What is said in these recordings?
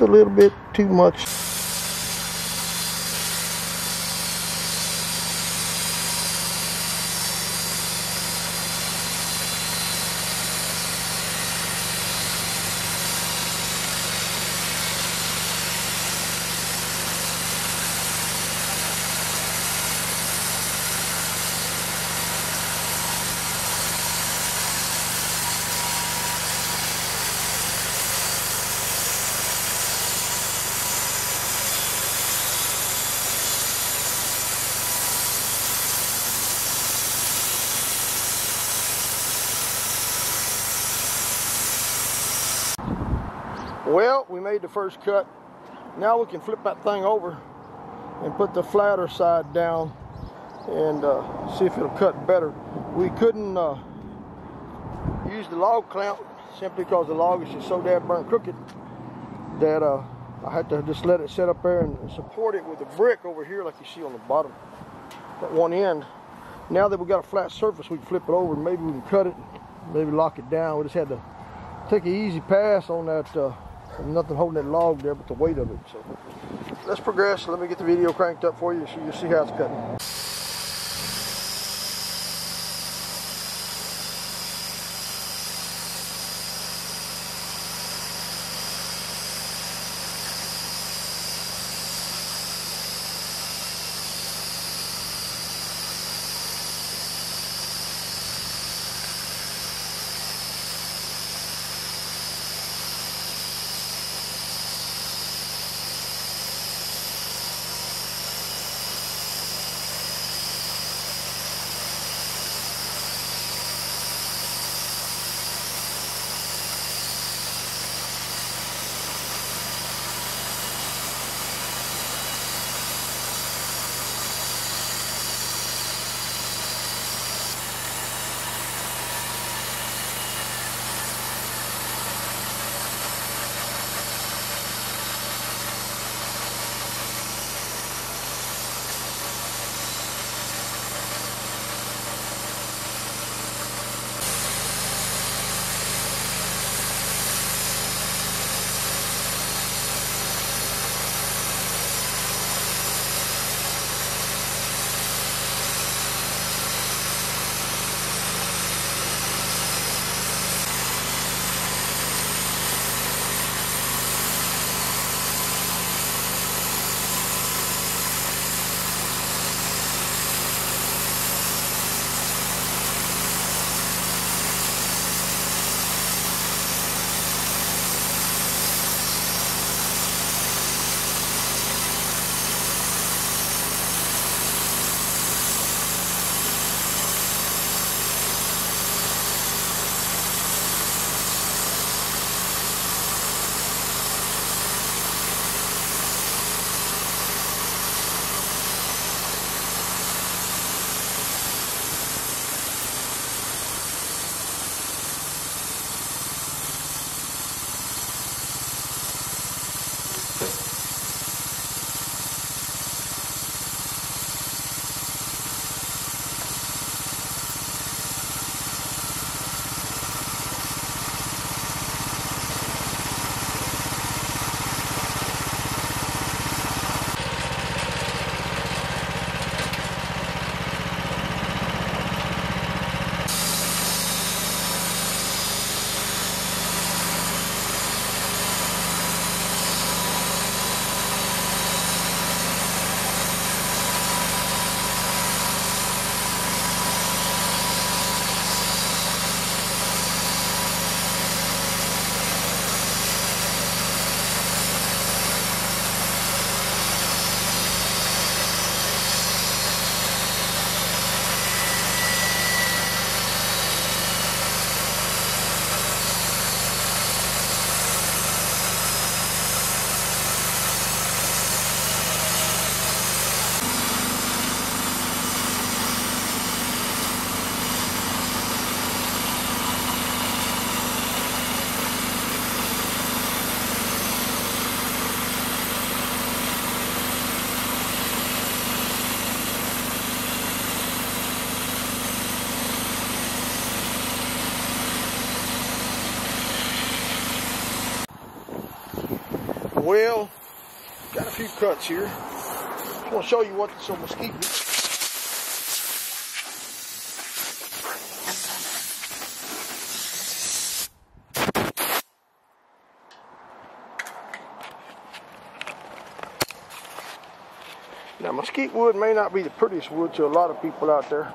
a little bit too much. Well, we made the first cut. Now we can flip that thing over and put the flatter side down and uh, see if it'll cut better. We couldn't uh, use the log clamp simply because the log is just so damn burnt crooked that uh, I had to just let it sit up there and support it with a brick over here like you see on the bottom at one end. Now that we've got a flat surface, we can flip it over and maybe we can cut it, maybe lock it down. We just had to take an easy pass on that uh, nothing holding that log there but the weight of it. So let's progress. Let me get the video cranked up for you so you see how it's cutting. Well, got a few cuts here. Just want to show you what this old. Now mesquite wood may not be the prettiest wood to a lot of people out there.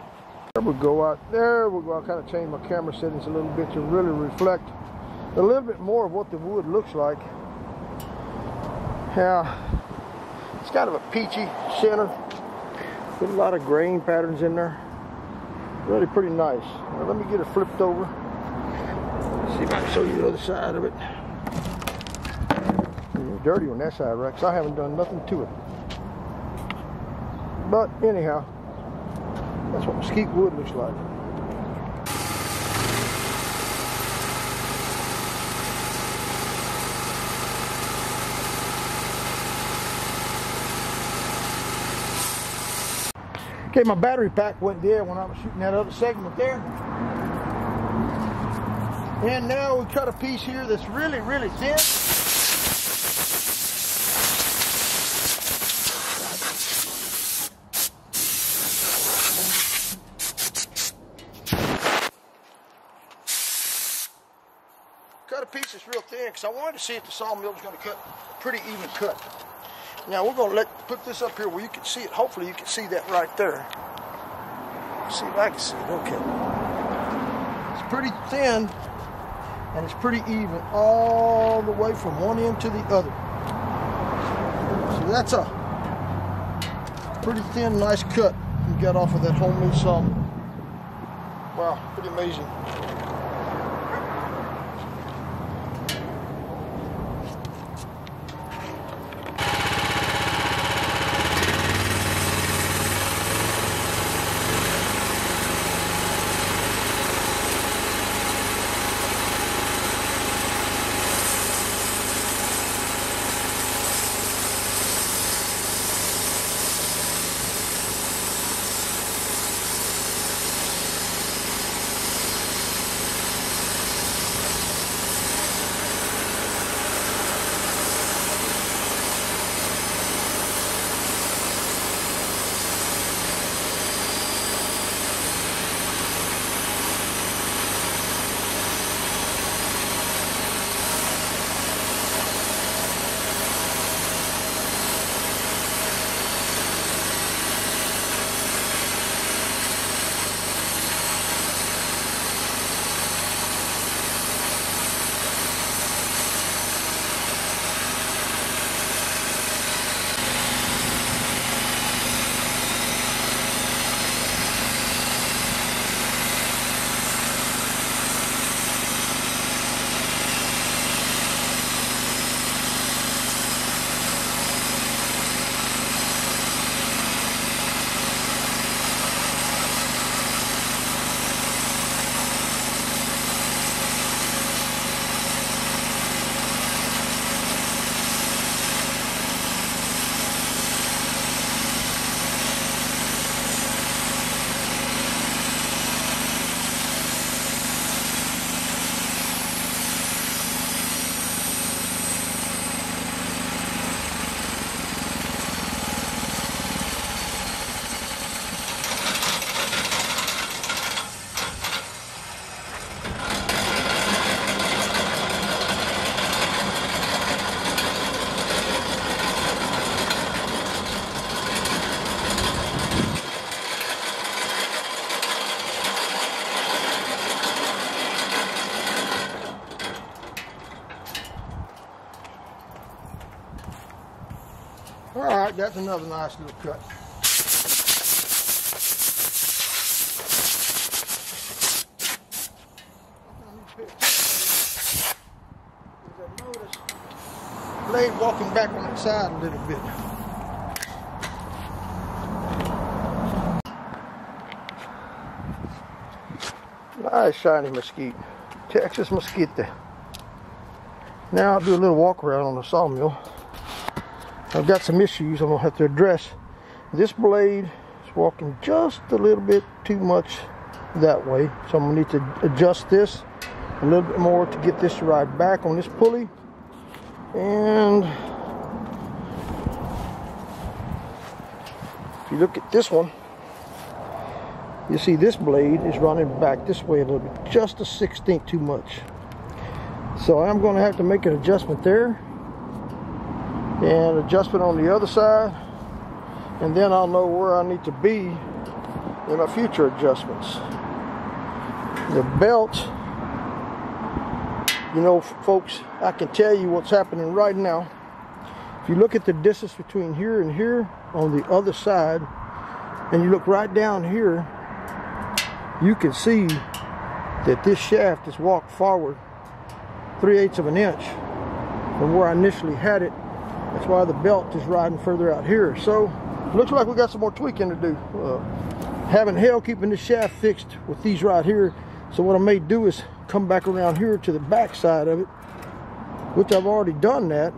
There we go out there. We go. I kind of change my camera settings a little bit to really reflect a little bit more of what the wood looks like. Yeah, it's kind of a peachy center with a lot of grain patterns in there. Really pretty nice. Now let me get it flipped over. See if I can show you the other side of it. It's dirty on that side, Rex. I haven't done nothing to it. But anyhow, that's what mesquite wood looks like. Okay, my battery pack went dead when I was shooting that other segment there. And now we cut a piece here that's really, really thin. Cut a piece that's real thin because I wanted to see if the sawmill was going to cut a pretty even cut. Now we're going to let put this up here where you can see it. Hopefully you can see that right there. See if I can see it. Okay. It's pretty thin and it's pretty even all the way from one end to the other. So that's a pretty thin, nice cut you got off of that homemade saw. Wow, pretty amazing. All right, that's another nice little cut. Blade walking back on its side a little bit. Nice shiny mesquite. Texas mesquite. Now I'll do a little walk around on the sawmill. I've got some issues I'm going to have to address. This blade is walking just a little bit too much that way. So I'm going to need to adjust this a little bit more to get this ride back on this pulley. And if you look at this one, you see this blade is running back this way a little bit, just a sixteenth too much. So I'm going to have to make an adjustment there and adjustment on the other side and then I'll know where I need to be in my future adjustments. The belt, you know folks, I can tell you what's happening right now. If you look at the distance between here and here on the other side and you look right down here you can see that this shaft is walked forward 3 eighths of an inch from where I initially had it. That's why the belt is riding further out here. So, looks like we got some more tweaking to do. Uh, having hell keeping this shaft fixed with these right here. So what I may do is come back around here to the back side of it, which I've already done that.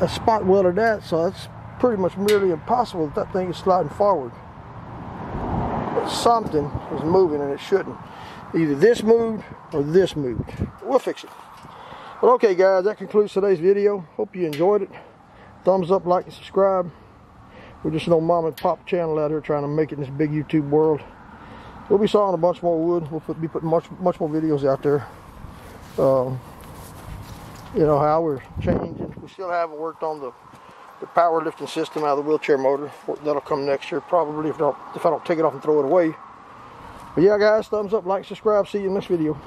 I spot welded that, so that's pretty much nearly impossible that that thing is sliding forward. But something is moving and it shouldn't. Either this moved or this moved. We'll fix it. Well, okay, guys, that concludes today's video. Hope you enjoyed it. Thumbs up, like, and subscribe. We're just an old mom and pop channel out here trying to make it in this big YouTube world. We'll be sawing a bunch more wood. We'll put, be putting much, much more videos out there. Um, you know how we're changing. We still haven't worked on the the power lifting system out of the wheelchair motor. That'll come next year probably if, if I don't take it off and throw it away. But yeah, guys, thumbs up, like, subscribe. See you in the next video.